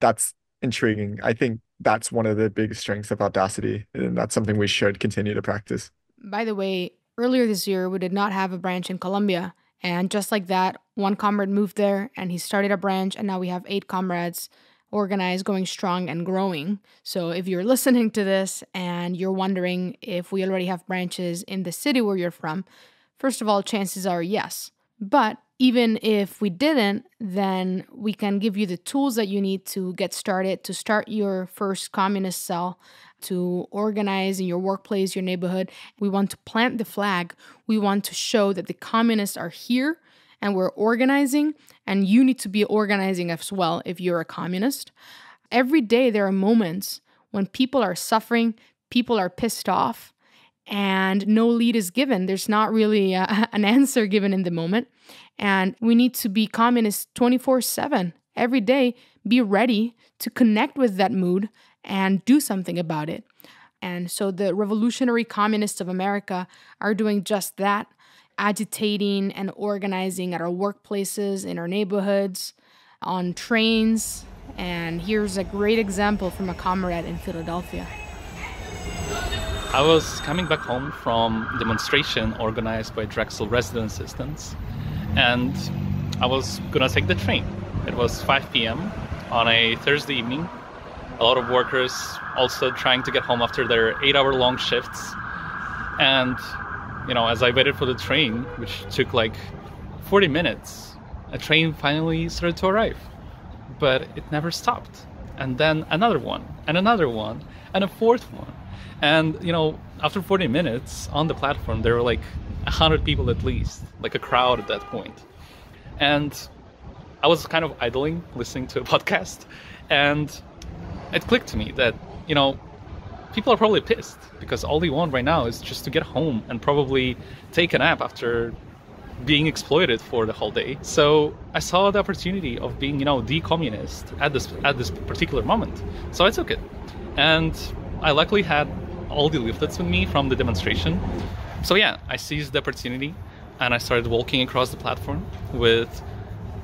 That's intriguing. I think that's one of the big strengths of Audacity, and that's something we should continue to practice. By the way, earlier this year, we did not have a branch in Columbia. And just like that, one comrade moved there and he started a branch, and now we have eight comrades organized, going strong, and growing. So if you're listening to this and you're wondering if we already have branches in the city where you're from, first of all, chances are yes. But even if we didn't, then we can give you the tools that you need to get started, to start your first communist cell, to organize in your workplace, your neighborhood. We want to plant the flag. We want to show that the communists are here and we're organizing, and you need to be organizing as well if you're a communist. Every day, there are moments when people are suffering, people are pissed off, and no lead is given. There's not really uh, a, an answer given in the moment. And we need to be communists 24 7 every day, be ready to connect with that mood and do something about it. And so the revolutionary communists of America are doing just that, agitating and organizing at our workplaces, in our neighborhoods, on trains. And here's a great example from a comrade in Philadelphia. I was coming back home from demonstration organized by Drexel resident assistants and I was gonna take the train. It was 5 p.m. on a Thursday evening. A lot of workers also trying to get home after their eight hour long shifts. And, you know, as I waited for the train, which took like 40 minutes, a train finally started to arrive. But it never stopped. And then another one, and another one, and a fourth one. And, you know, after 40 minutes on the platform, there were like 100 people at least, like a crowd at that point. And I was kind of idling, listening to a podcast, and it clicked to me that, you know, people are probably pissed because all they want right now is just to get home and probably take a nap after being exploited for the whole day. So I saw the opportunity of being, you know, the communist at this at this particular moment. So I took it. And I luckily had all the leaflets with me from the demonstration. So yeah, I seized the opportunity and I started walking across the platform with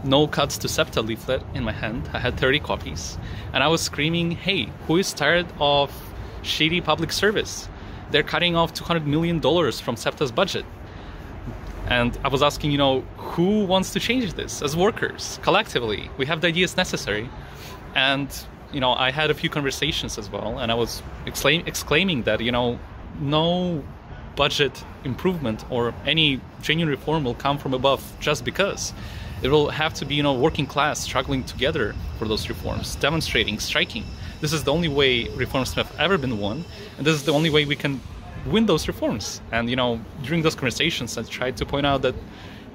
no cuts to SEPTA leaflet in my hand. I had 30 copies. And I was screaming, hey, who is tired of shady public service? They're cutting off $200 million from SEPTA's budget. And I was asking, you know, who wants to change this as workers, collectively? We have the ideas necessary. And, you know, I had a few conversations as well. And I was exclaim- exclaiming that, you know, no budget improvement or any genuine reform will come from above just because. It will have to be, you know, working class struggling together for those reforms, demonstrating, striking. This is the only way reforms have ever been won, and this is the only way we can win those reforms. And you know, during those conversations, I tried to point out that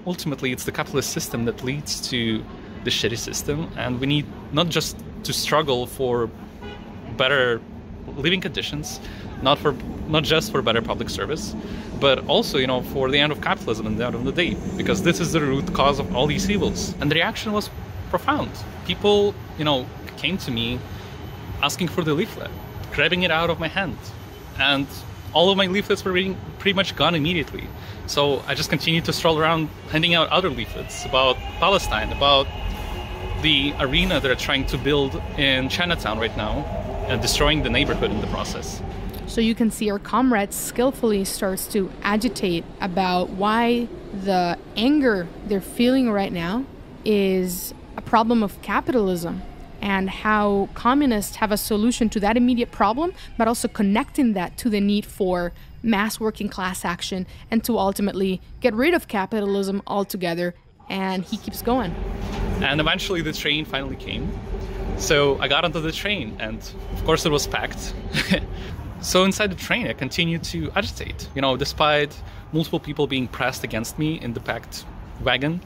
ultimately it's the capitalist system that leads to the shitty system, and we need not just to struggle for better living conditions, not for not just for better public service, but also you know for the end of capitalism and the end of the day, because this is the root cause of all these evils. And the reaction was profound. People, you know, came to me asking for the leaflet, grabbing it out of my hand, and all of my leaflets were being pretty much gone immediately. So I just continued to stroll around handing out other leaflets about Palestine, about the arena they're trying to build in Chinatown right now, and destroying the neighborhood in the process. So you can see our comrade skillfully starts to agitate about why the anger they're feeling right now is a problem of capitalism and how communists have a solution to that immediate problem, but also connecting that to the need for mass working class action and to ultimately get rid of capitalism altogether. And he keeps going. And eventually the train finally came. So I got onto the train, and of course it was packed. So inside the train, I continued to agitate. You know, despite multiple people being pressed against me in the packed wagon,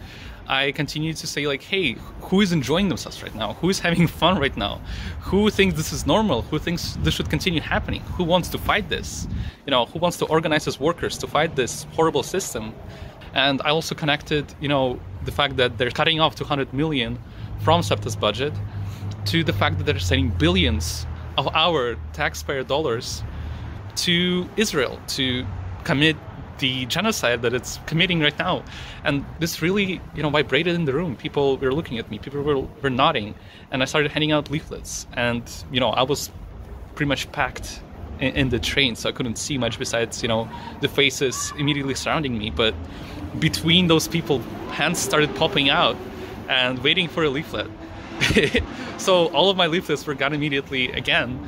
I continued to say like, "Hey, who is enjoying themselves right now? Who is having fun right now? Who thinks this is normal? Who thinks this should continue happening? Who wants to fight this? You know, who wants to organize as workers to fight this horrible system?" And I also connected, you know, the fact that they're cutting off 200 million from SEPTA's budget to the fact that they're sending billions of our taxpayer dollars to Israel to commit the genocide that it's committing right now. And this really, you know, vibrated in the room. People were looking at me, people were, were nodding, and I started handing out leaflets. And, you know, I was pretty much packed in, in the train, so I couldn't see much besides, you know, the faces immediately surrounding me. But between those people, hands started popping out and waiting for a leaflet. so all of my leaflets were gone immediately again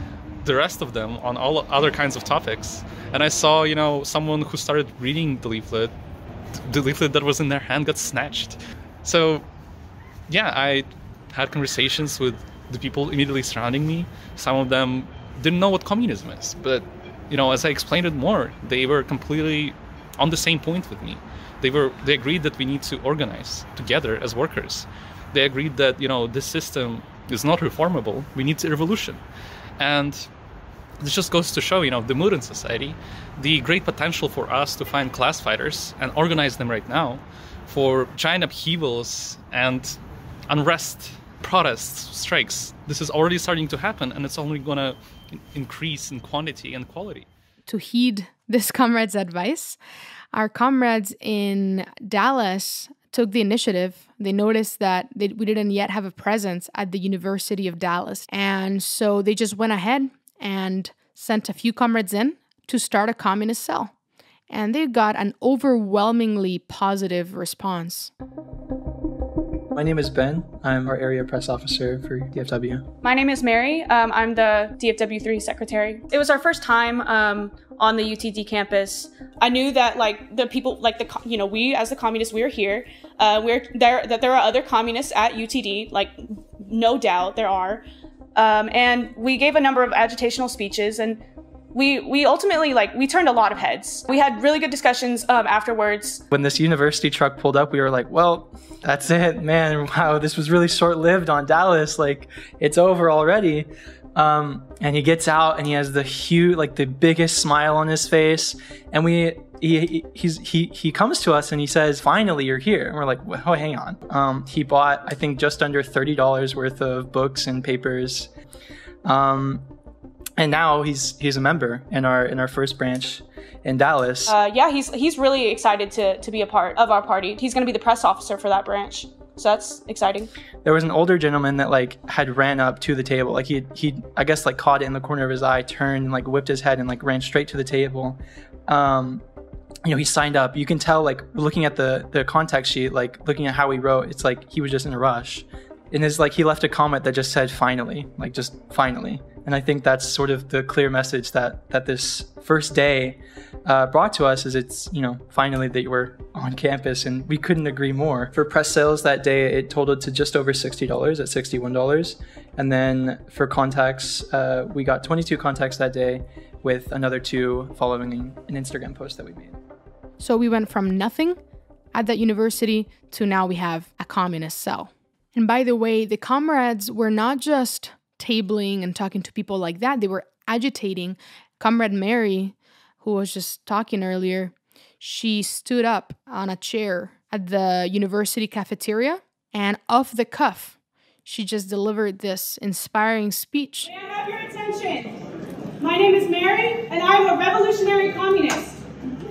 the rest of them on all other kinds of topics and i saw you know someone who started reading the leaflet the leaflet that was in their hand got snatched. So, yeah, I had conversations with the people immediately surrounding me. Some of them didn't know what communism is, but you know, as I explained it more, they were completely on the same point with me. They were they agreed that we need to organize together as workers. They agreed that you know this system is not reformable. We need a revolution, and this just goes to show you know the mood in society, the great potential for us to find class fighters and organize them right now for giant upheavals and unrest, protests, strikes. This is already starting to happen, and it's only going to increase in quantity and quality. To heed this comrade's advice, our comrades in Dallas took the initiative. They noticed that they, we didn't yet have a presence at the University of Dallas. And so they just went ahead and sent a few comrades in to start a communist cell. And they got an overwhelmingly positive response. My name is Ben. I'm our area press officer for DFW. My name is Mary. Um, I'm the DFW3 secretary. It was our first time um, on the UTD campus. I knew that like the people, like the you know we as the communists, we are here. Uh, we're there. That there are other communists at UTD. Like no doubt there are. Um, and we gave a number of agitational speeches and we we ultimately like we turned a lot of heads. We had really good discussions um, afterwards. When this university truck pulled up, we were like, "Well, that's it, man! Wow, this was really short lived on Dallas. Like, it's over already." Um, and he gets out and he has the huge, like the biggest smile on his face, and we. He, he's, he he comes to us and he says, "Finally, you're here." And we're like, "Oh, hang on." Um, he bought, I think, just under thirty dollars worth of books and papers. Um, and now he's he's a member in our in our first branch in Dallas. Uh, yeah, he's he's really excited to to be a part of our party. He's going to be the press officer for that branch. So that's exciting. There was an older gentleman that like had ran up to the table. Like he he I guess like caught it in the corner of his eye, turned and like whipped his head and like ran straight to the table. Um, you know, he signed up. You can tell like looking at the the contact sheet, like looking at how he wrote, it's like he was just in a rush. And his like he left a comment that just said finally, like just finally. And I think that's sort of the clear message that that this first day uh, brought to us is it's you know finally that you were on campus and we couldn't agree more. For press sales that day, it totaled to just over sixty dollars at sixty one dollars, and then for contacts, uh, we got twenty two contacts that day, with another two following an Instagram post that we made. So we went from nothing at that university to now we have a communist cell. And by the way, the comrades were not just tabling and talking to people like that. They were agitating. Comrade Mary, who was just talking earlier, she stood up on a chair at the university cafeteria and off the cuff, she just delivered this inspiring speech. May I have your attention? My name is Mary, and I'm a revolutionary communist.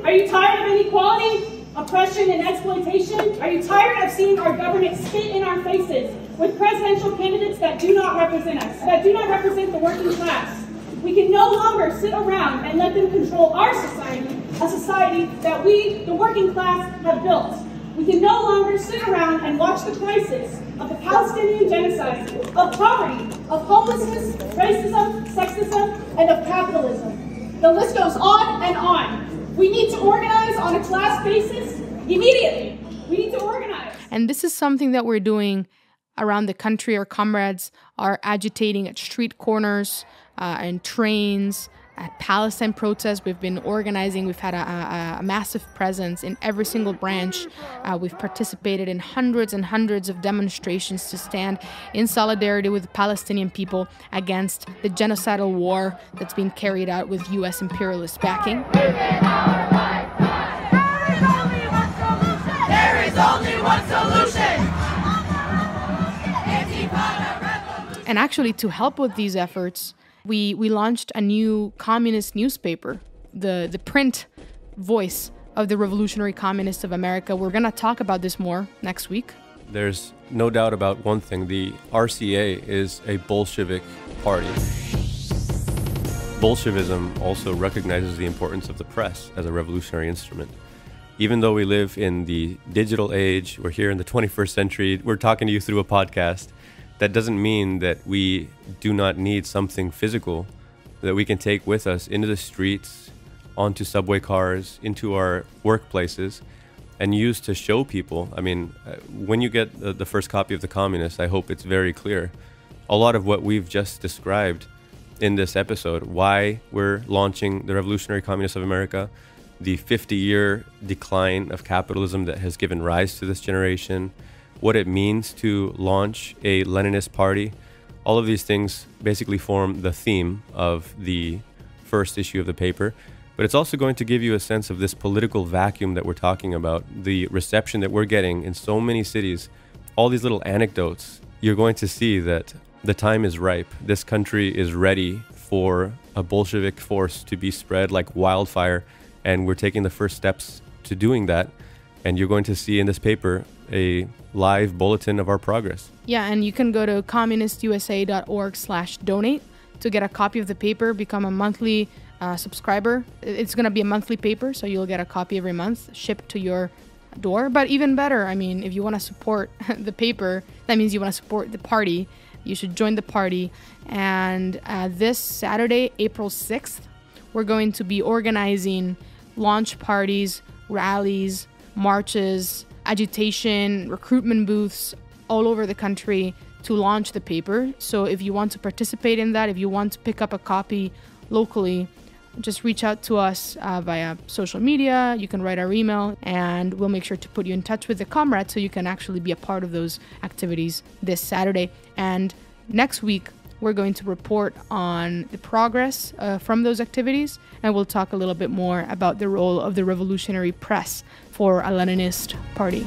Are you tired of inequality, oppression, and exploitation? Are you tired of seeing our government spit in our faces with presidential candidates that do not represent us, that do not represent the working class. We can no longer sit around and let them control our society, a society that we, the working class, have built. We can no longer sit around and watch the crisis of the Palestinian genocide, of poverty, of homelessness, racism, sexism, and of capitalism. The list goes on and on. We need to organize on a class basis immediately. We need to organize. And this is something that we're doing around the country. Our comrades are agitating at street corners uh, and trains. At Palestine protests, we've been organizing. We've had a, a, a massive presence in every single branch. Uh, we've participated in hundreds and hundreds of demonstrations to stand in solidarity with the Palestinian people against the genocidal war that's being carried out with U.S. imperialist backing. There is only one solution. And actually, to help with these efforts, we, we launched a new communist newspaper, the, the print voice of the Revolutionary Communists of America. We're going to talk about this more next week. There's no doubt about one thing the RCA is a Bolshevik party. Bolshevism also recognizes the importance of the press as a revolutionary instrument. Even though we live in the digital age, we're here in the 21st century, we're talking to you through a podcast that doesn't mean that we do not need something physical that we can take with us into the streets, onto subway cars, into our workplaces, and use to show people. I mean, uh, when you get the, first copy of The Communist, I hope it's very clear. A lot of what we've just described in this episode why we're launching the Revolutionary Communists of America, the 50 year decline of capitalism that has given rise to this generation, what it means to launch a Leninist party. All of these things basically form the theme of the first issue of the paper. But it's also going to give you a sense of this political vacuum that we're talking about, the reception that we're getting in so many cities, all these little anecdotes. You're going to see that the time is ripe. This country is ready for a Bolshevik force to be spread like wildfire, and we're taking the first steps to doing that. And you're going to see in this paper a live bulletin of our progress. Yeah, and you can go to communistusa.org/donate to get a copy of the paper, become a monthly uh, subscriber. It's going to be a monthly paper, so you'll get a copy every month shipped to your door. But even better, I mean, if you want to support the paper, that means you want to support the party. You should join the party. And uh, this Saturday, April 6th, we're going to be organizing launch parties, rallies, marches, agitation, recruitment booths all over the country to launch the paper. So if you want to participate in that, if you want to pick up a copy locally, just reach out to us uh, via social media. You can write our email, and we'll make sure to put you in touch with the comrades so you can actually be a part of those activities this Saturday. And next week, we're going to report on the progress uh, from those activities, and we'll talk a little bit more about the role of the revolutionary press for a Leninist party.